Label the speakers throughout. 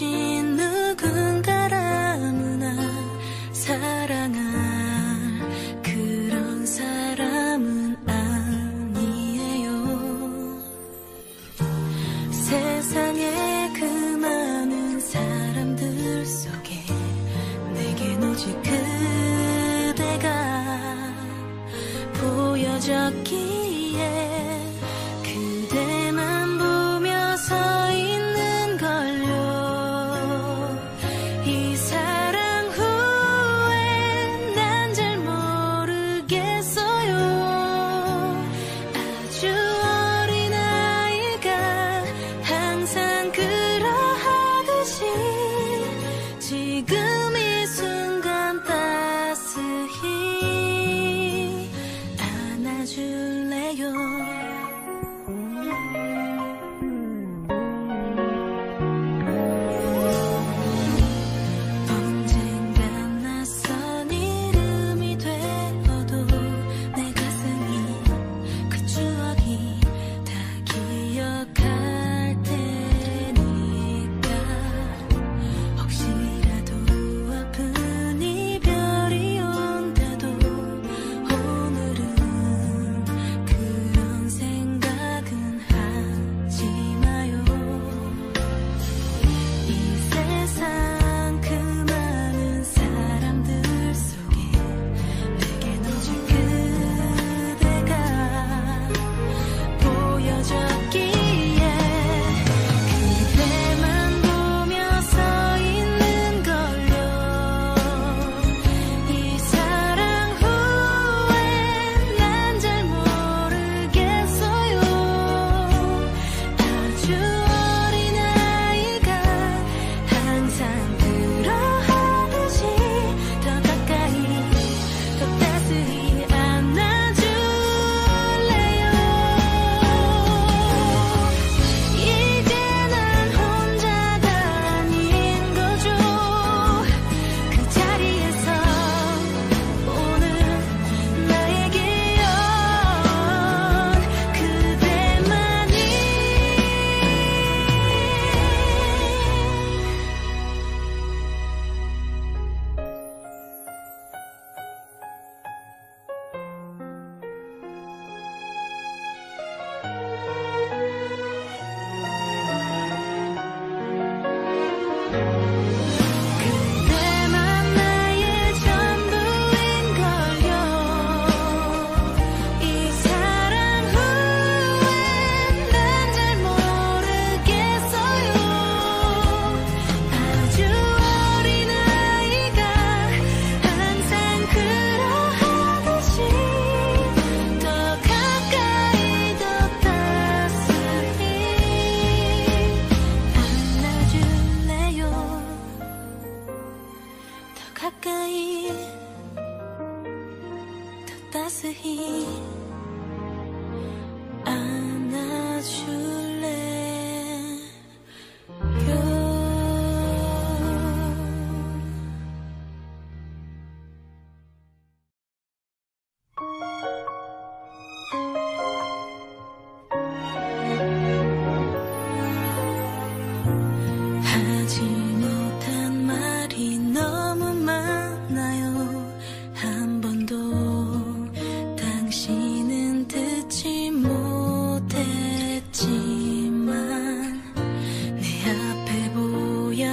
Speaker 1: 心路。渡す日。あなた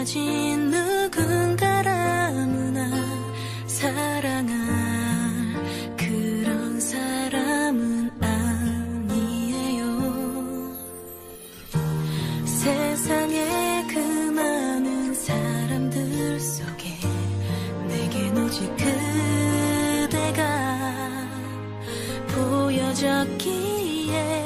Speaker 1: 가진 누군가라무나 사랑할 그런 사람은 아니에요. 세상에 그 많은 사람들 속에 내겐 오직 그대가 보여졌기에